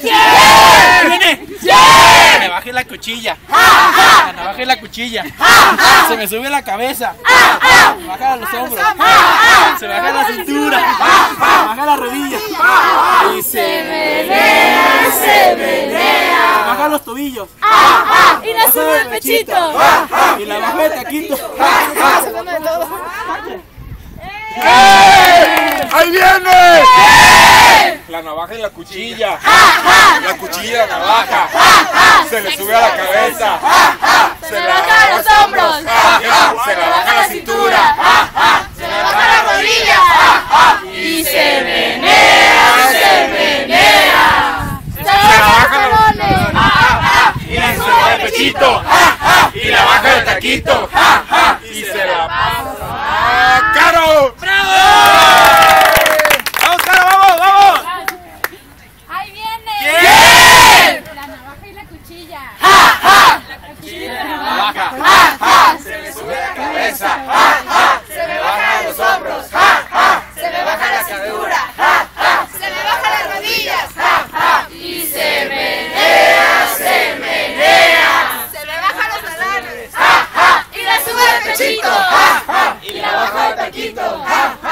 ¡Cien! ¡Cien! Me bajé la cuchilla. ¡Ja, Me bajé la cuchilla. Se me subió la cabeza. Me bajaron los hombros. Se me bajó la cintura. Me bajó la rodilla. Y se menea, se menea. Me bajaron los tobillos. Y la subo el pechito. Y la bajó el taquito. ¡Ahí viene! navaja y la cuchilla. La cuchilla, la navaja. Se le sube a la cabeza. Se le baja a los hombros. Se le baja la cintura. Se le baja la rodilla. Y se menea, se menea. Se le baja los Y la sube el pechito. Y la baja el taquito. Y se la pasa. ¡Caro! Panchito, ja, ja, y la baja de Taquito, ja, ja.